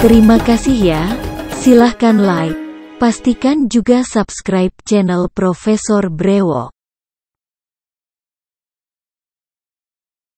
Terima kasih ya. Silahkan like. Pastikan juga subscribe channel Profesor Brewo.